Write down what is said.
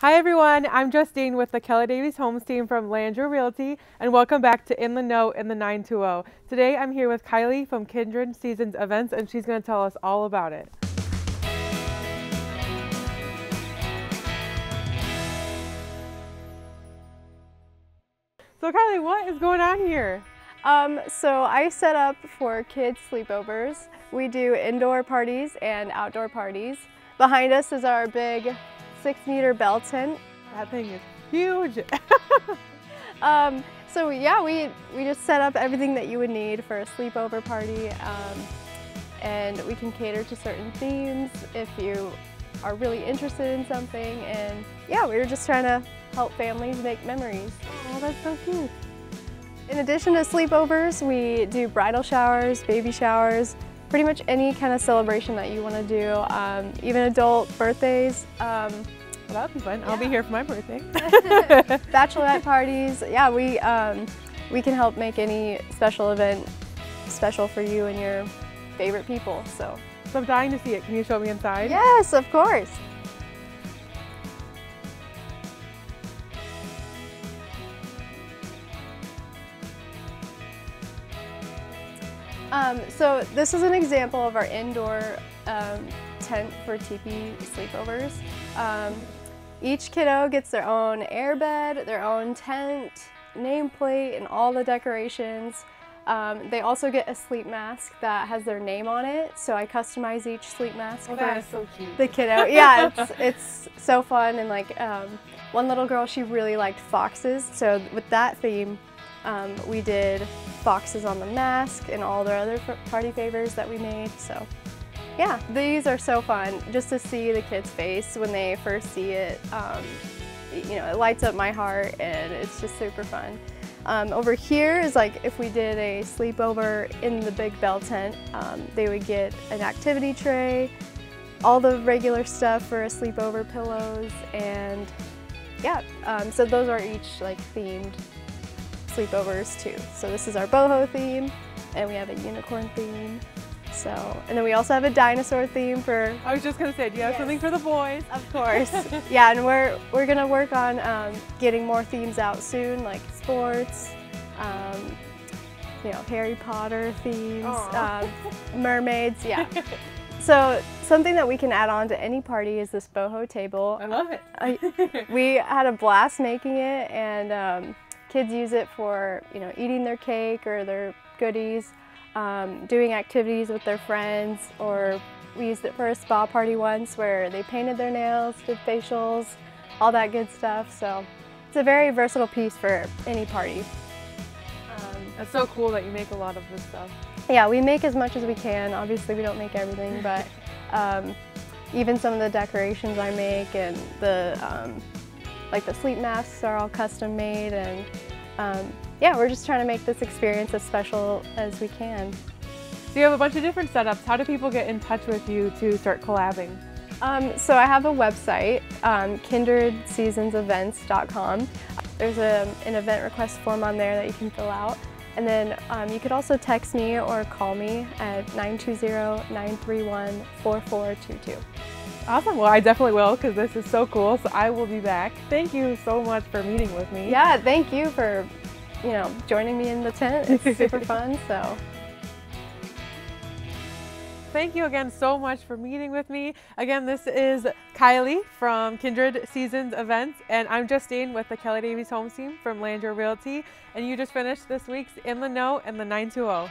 Hi everyone, I'm Justine with the Kelly Davies Homes team from Landro Realty and welcome back to In the Know in the 920. Today I'm here with Kylee from Kindred Seasons Events and she's going to tell us all about it. So Kylee, what is going on here? Um, so I set up for kids sleepovers. We do indoor parties and outdoor parties. Behind us is our big six meter bell tent. That thing is huge. um, so yeah, we, we just set up everything that you would need for a sleepover party. Um, and we can cater to certain themes if you are really interested in something. And yeah, we were just trying to help families make memories. Oh, that's so cute. In addition to sleepovers, we do bridal showers, baby showers, pretty much any kind of celebration that you want to do, um, even adult birthdays. Um, well, that'll be fun. Yeah. I'll be here for my birthday. Bachelorette parties. Yeah, we, um, we can help make any special event special for you and your favorite people. So. so I'm dying to see it. Can you show me inside? Yes, of course. Um, so this is an example of our indoor um, tent for teepee sleepovers. Um, each kiddo gets their own airbed, their own tent, nameplate, and all the decorations. Um, they also get a sleep mask that has their name on it, so I customize each sleep mask oh, for so the kiddo. Yeah, it's, it's so fun, and like um, one little girl, she really liked foxes, so with that theme, um, we did boxes on the mask and all their other party favors that we made. So yeah, these are so fun just to see the kids' face when they first see it. Um, you know, it lights up my heart and it's just super fun. Um, over here is like if we did a sleepover in the big bell tent, um, they would get an activity tray, all the regular stuff for a sleepover, pillows, and yeah, um, so those are each like themed sleepovers too. So this is our boho theme, and we have a unicorn theme. So, and then we also have a dinosaur theme for. I was just gonna say, do you have yes. something for the boys? Of course. yeah, and we're we're gonna work on um, getting more themes out soon, like sports, um, you know, Harry Potter themes, um, mermaids. Yeah. So something that we can add on to any party is this boho table. I love it. We had a blast making it, and um, Kids use it for, you know, eating their cake or their goodies, um, doing activities with their friends, or we used it for a spa party once where they painted their nails, did facials, all that good stuff. So it's a very versatile piece for any party. Um, That's so cool that you make a lot of this stuff. Yeah, we make as much as we can. Obviously, we don't make everything, but um, even some of the decorations I make and the um, like the sleep masks are all custom made and um, yeah, we're just trying to make this experience as special as we can. So you have a bunch of different setups. How do people get in touch with you to start collabing? Um, so I have a website, um, kindredseasonsevents.com. There's a, an event request form on there that you can fill out. And then um, you could also text me or call me at 920-931-4422. Awesome. Well, I definitely will because this is so cool. So I will be back. Thank you so much for meeting with me. Yeah, thank you for, you know, joining me in the tent. It's super fun. So. Thank you again so much for meeting with me. Again, this is Kylee from Kindred Seasons Events, and I'm Justine with the Kelly Davies Home Team from Landro Realty, and you just finished this week's In the Know and the 920.